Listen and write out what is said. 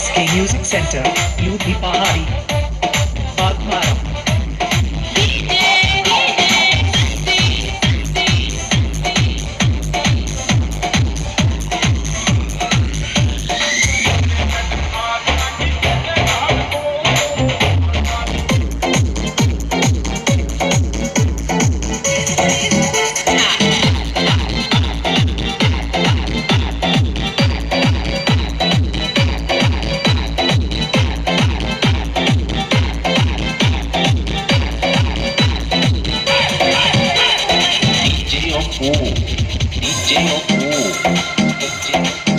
SK Music Center, U.P. Pahari. Fu. DJ Fu. DJ